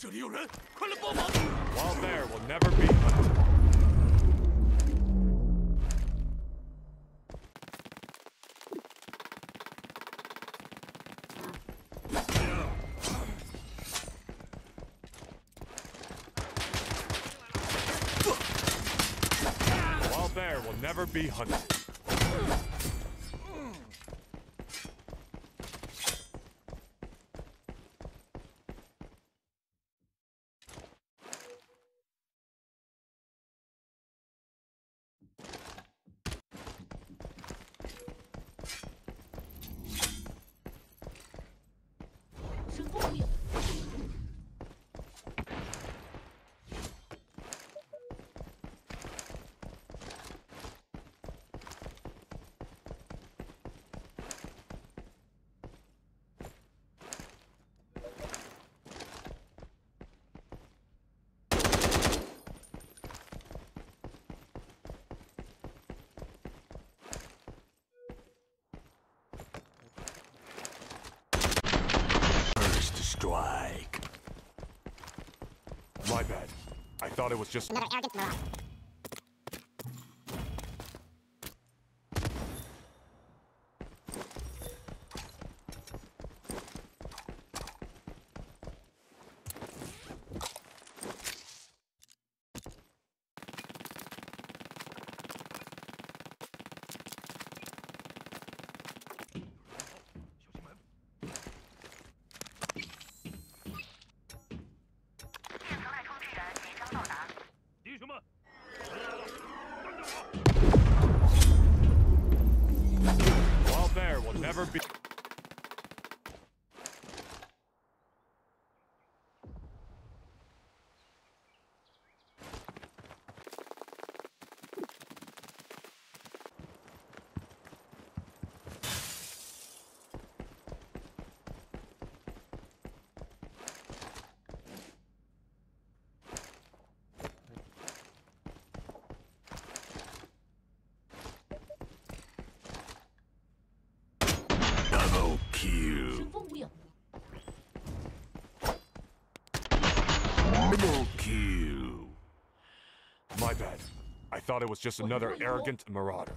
这里有人，快来帮忙！ Wild bear will never be hunted. Wild bear will never be hunted. Thought it was just. Another arrogant moron. I thought it was just another arrogant marauder.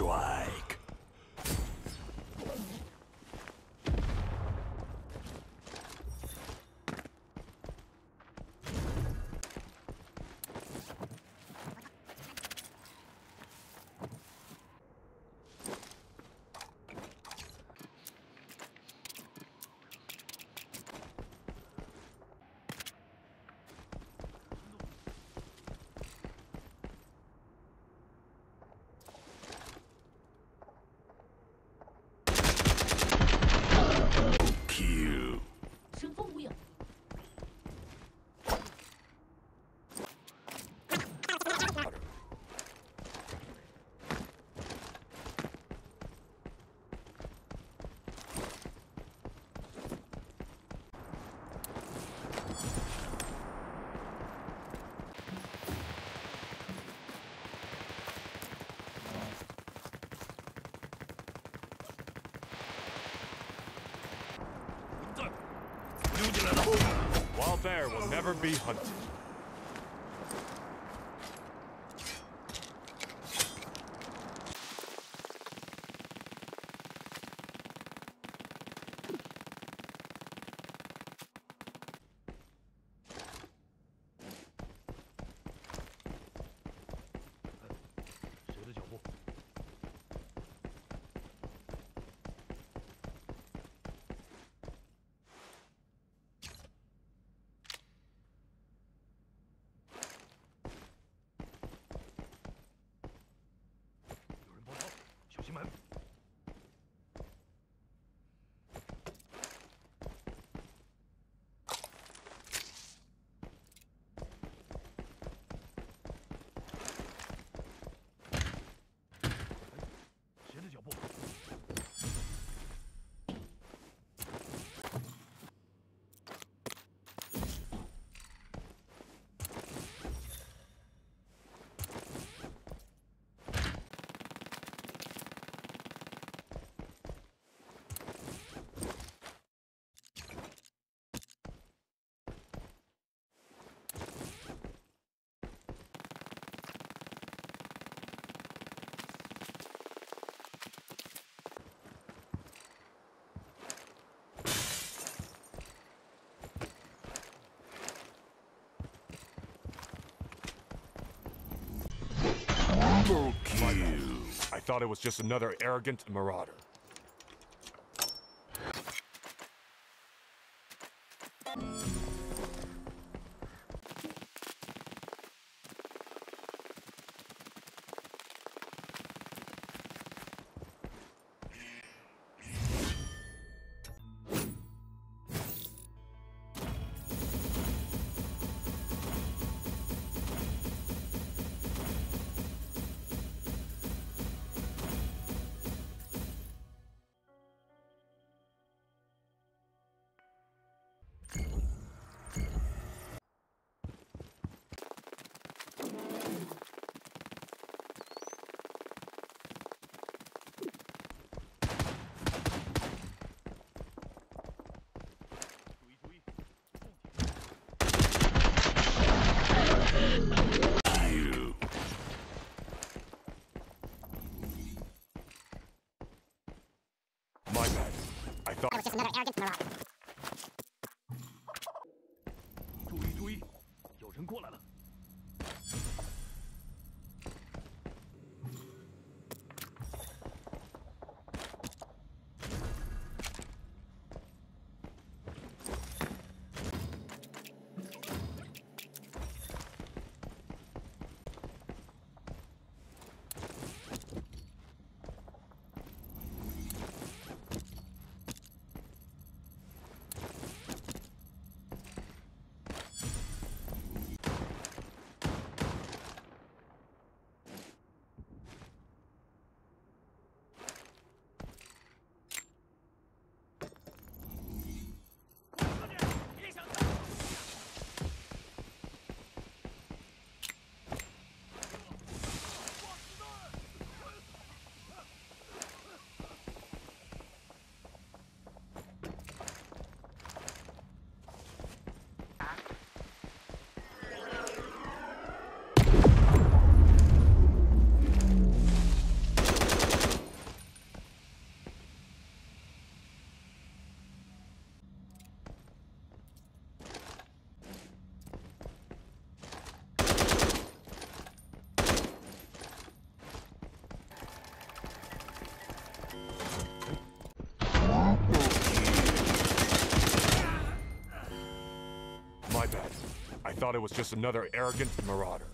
destroyed. Will never be hunted. Kill. I thought it was just another arrogant marauder. Thought. I thought it was just another arrogant marauder.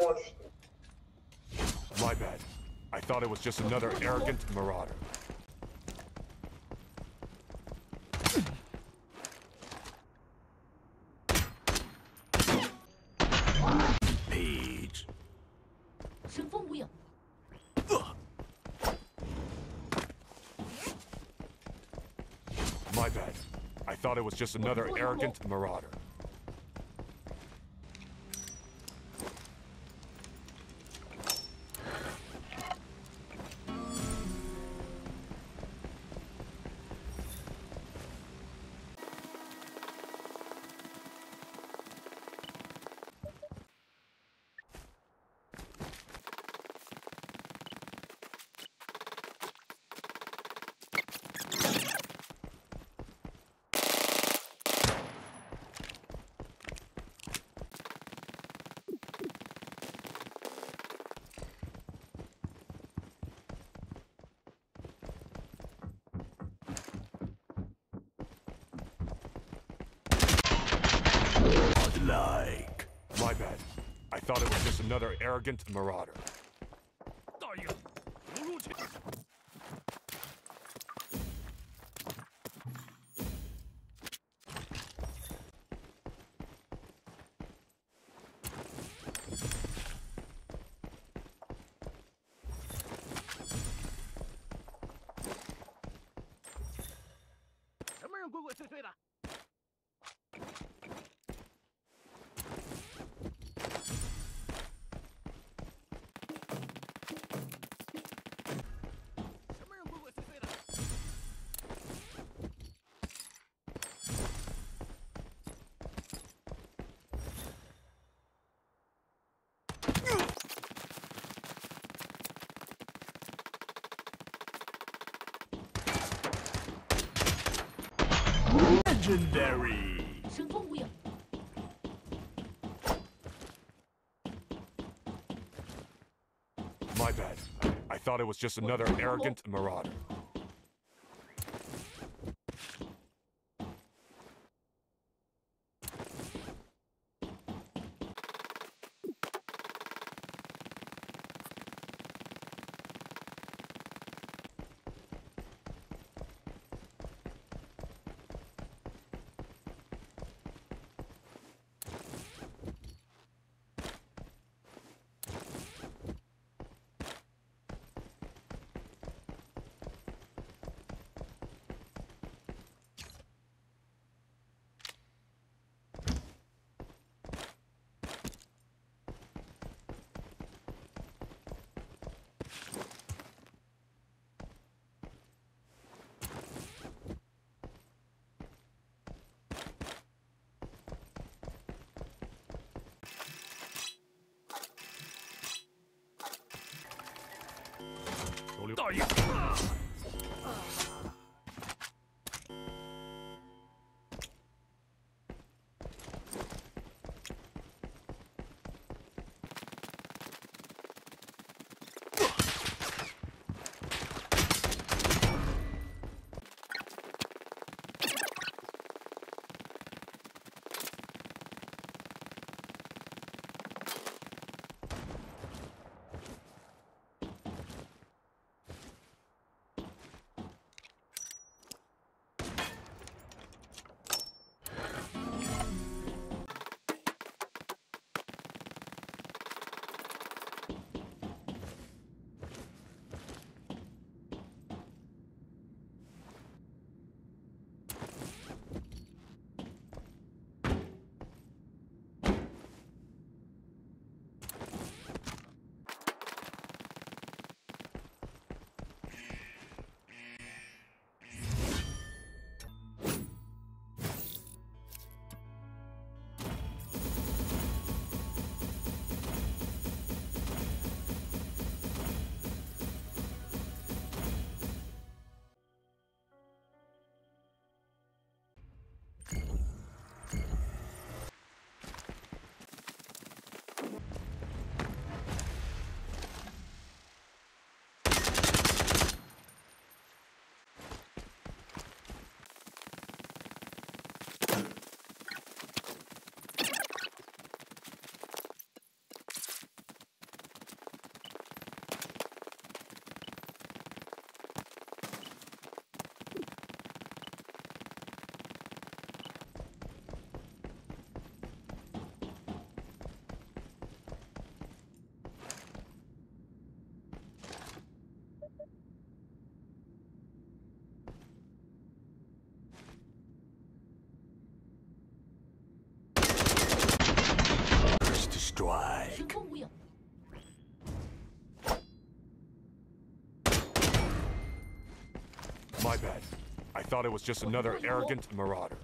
monster. My bad. I thought it was just another arrogant marauder. Page. My bad. I thought it was just another arrogant marauder. Arrogant marauder. Legendary. My bad. I thought it was just another arrogant marauder. 大爷。Thought it was just another arrogant marauder.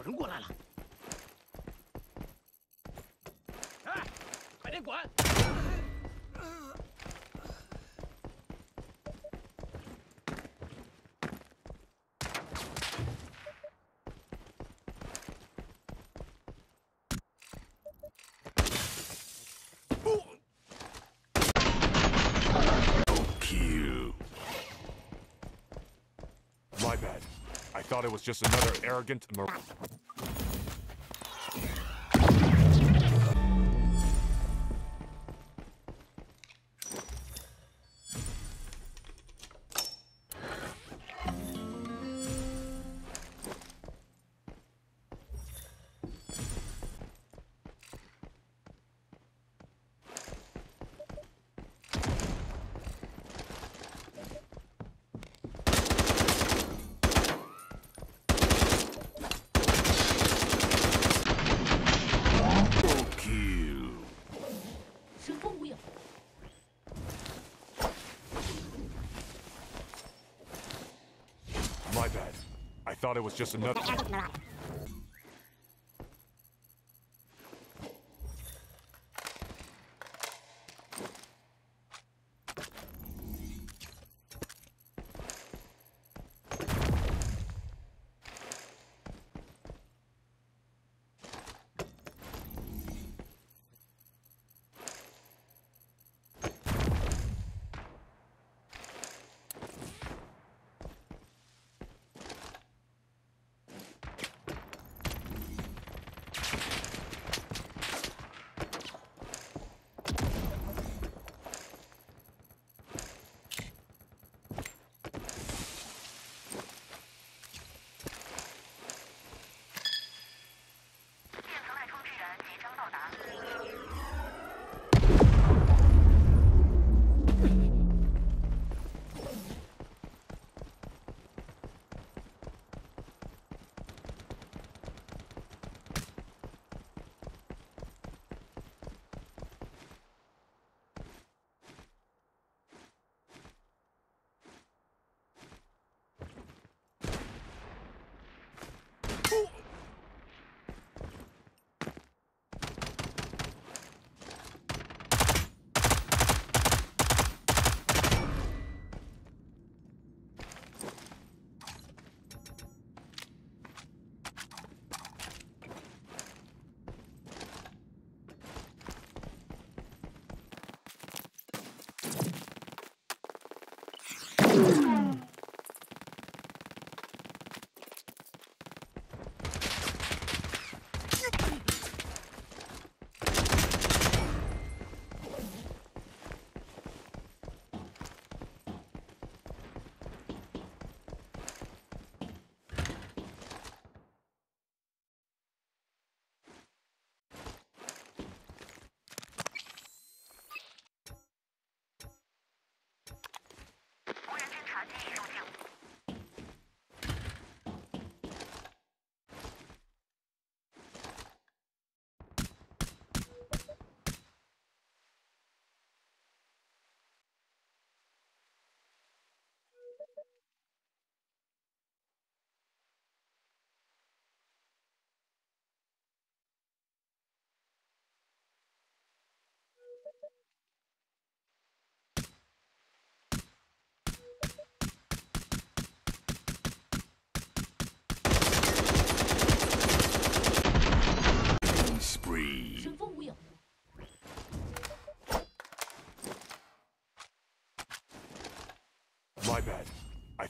有人过来了！哎，快点滚 thought it was just another arrogant thought it was just another.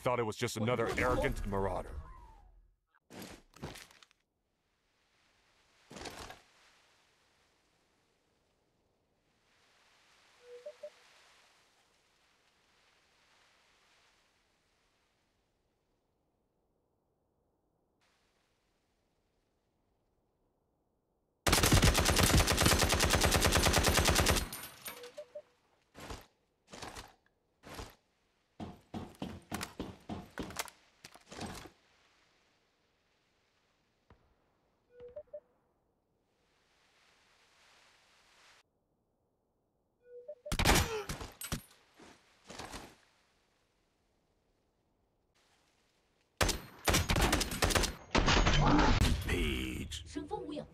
Thought it was just another arrogant marauder. Page. 生风无影，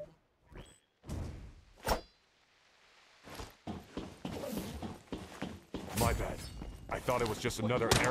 My bad. I thought it was just another air.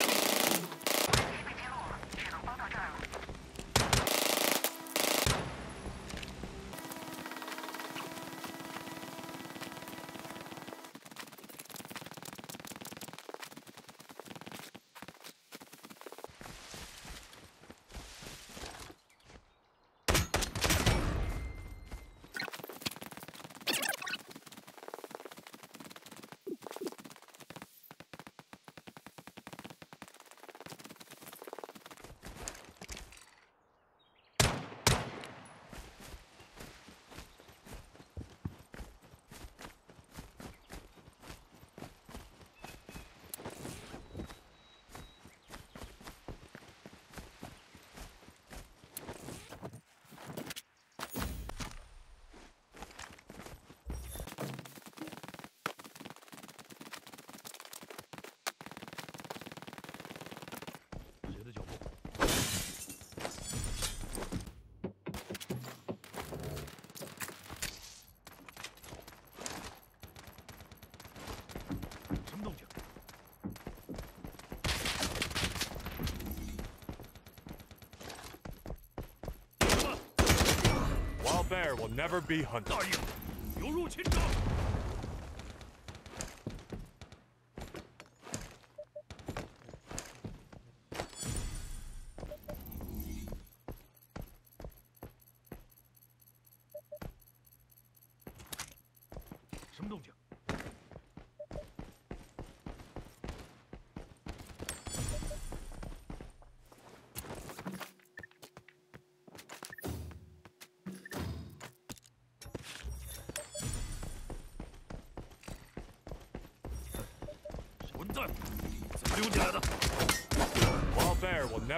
Never be hunted.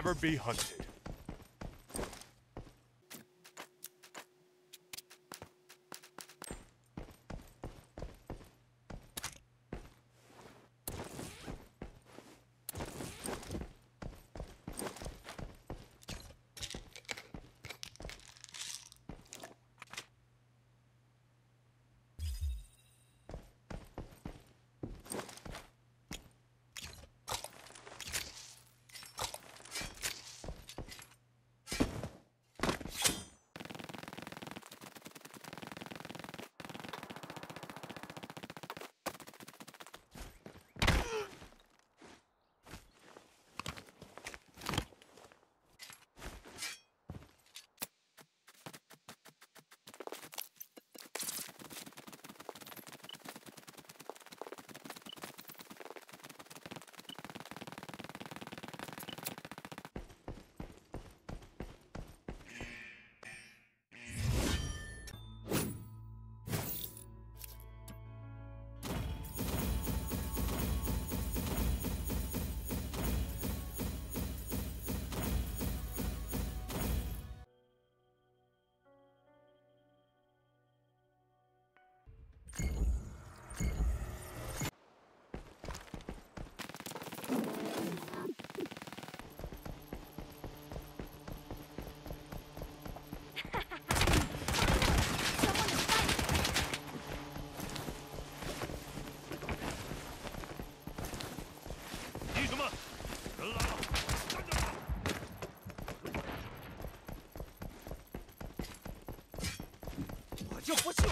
Never be hunted.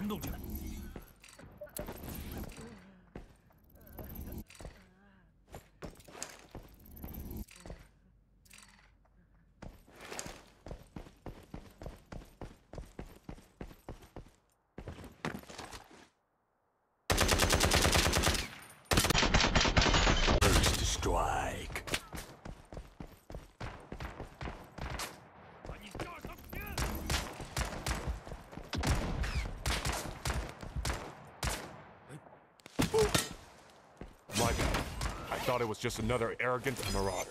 行动起来。Thought it was just another arrogant marauder.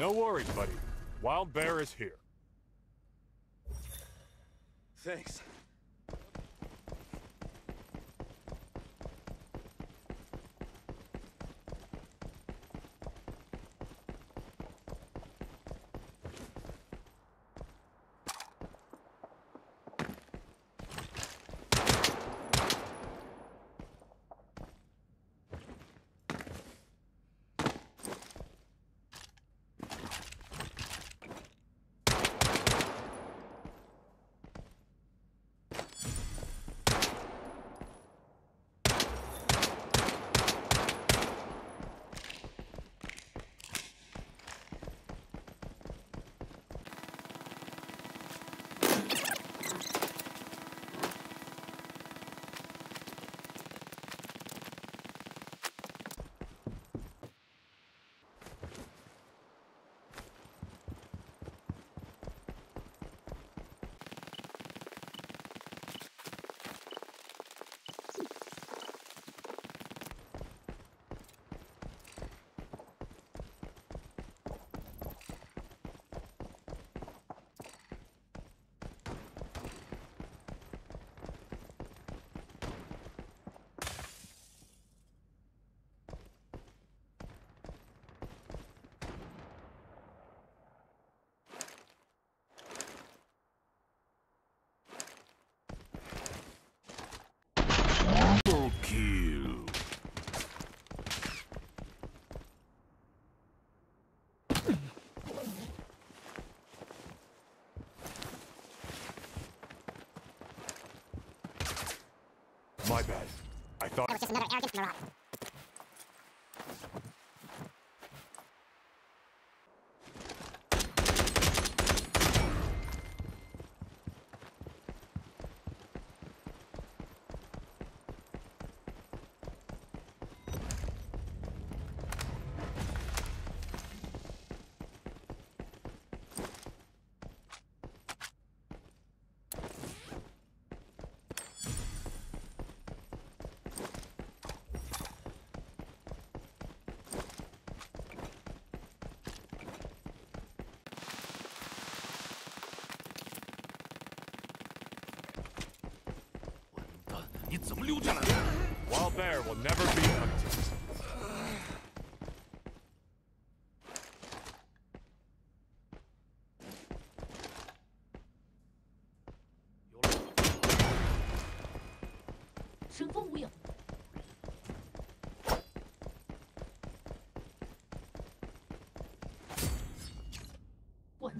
No worries, buddy. Wild Bear is here. Thanks. Double kill. My bad. I thought oh, That was just another arrogant.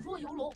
若游龙。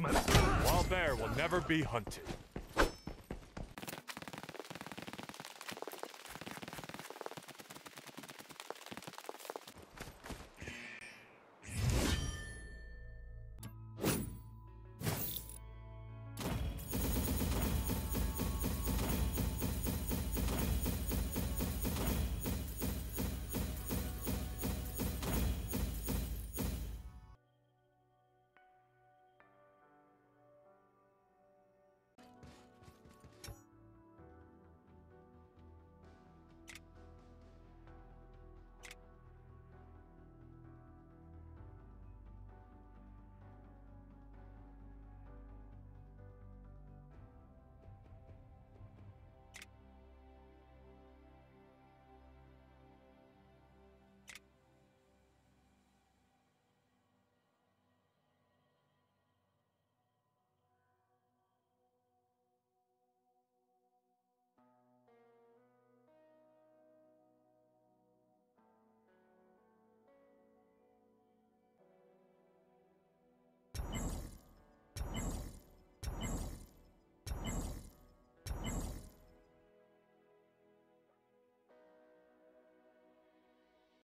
Wild Bear will never be hunted.